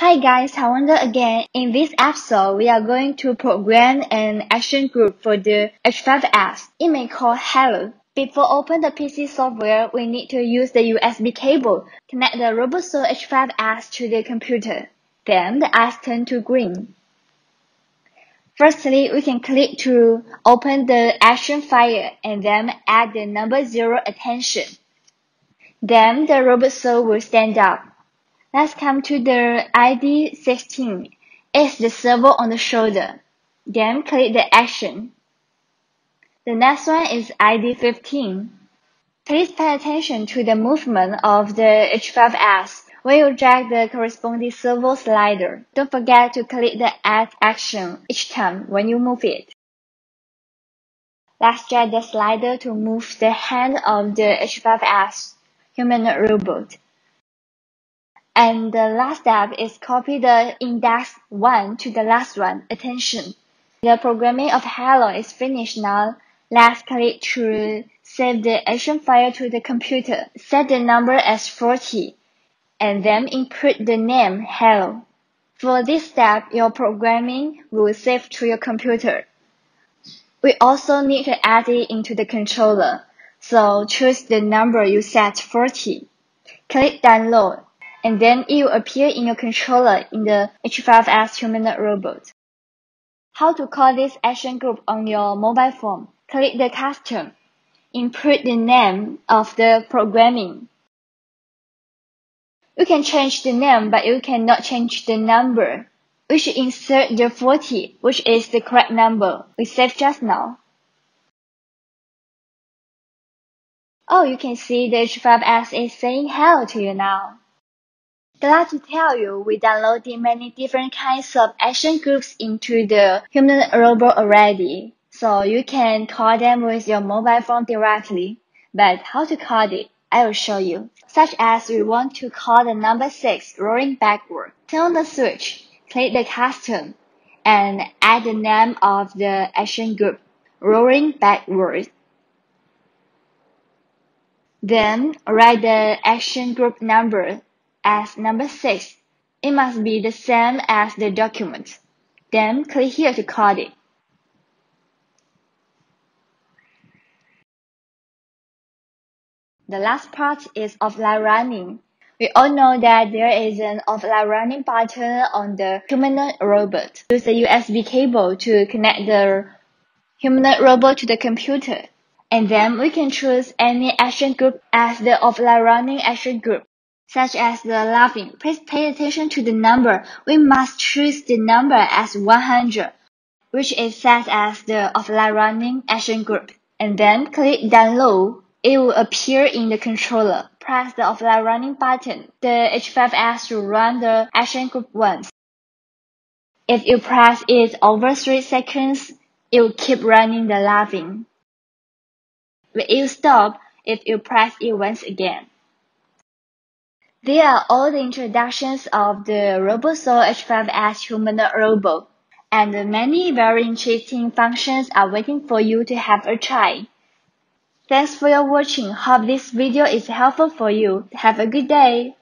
Hi guys, Hiwonder again. In this episode, we are going to program an action group for the H5S. It may call Hello. Before open the PC software, we need to use the USB cable. Connect the RoboSoul H5S to the computer. Then the eyes turn to green. Firstly, we can click to open the action file and then add the number 0 attention. Then the RoboSoul will stand up. Let's come to the ID 16. It's the servo on the shoulder. Then click the action. The next one is ID 15. Please pay attention to the movement of the H5S when you drag the corresponding servo slider. Don't forget to click the add action each time when you move it. Let's drag the slider to move the hand of the H5S humanoid robot. And the last step is copy the index 1 to the last one. Attention! The programming of Hello is finished now. Let's click to save the action file to the computer. Set the number as 40 and then input the name Hello. For this step, your programming will save to your computer. We also need to add it into the controller. So choose the number you set 40. Click download and then it will appear in your controller in the H5S humanoid robot. How to call this action group on your mobile phone? Click the custom. Input the name of the programming. You can change the name, but you cannot change the number. We should insert the 40, which is the correct number we saved just now. Oh, you can see the H5S is saying hello to you now. Glad to tell you we downloaded many different kinds of action groups into the human robot already. So you can call them with your mobile phone directly. But how to call it, I will show you. Such as we want to call the number 6 rolling backward. Turn the switch, click the custom, and add the name of the action group, rolling backward. Then write the action group number as number 6. It must be the same as the document. Then click here to code it. The last part is offline running. We all know that there is an offline running button on the humanoid robot. Use the USB cable to connect the humanoid robot to the computer. And then we can choose any action group as the offline running action group such as the laughing. Please pay attention to the number. We must choose the number as 100, which is set as the offline running action group. And then click download. It will appear in the controller. Press the offline running button. The H5S will run the action group once. If you press it over 3 seconds, it will keep running the laughing. It will stop if you press it once again. There are all the introductions of the RoboSoul H5S humanoid robot, and many very interesting functions are waiting for you to have a try. Thanks for your watching. Hope this video is helpful for you. Have a good day.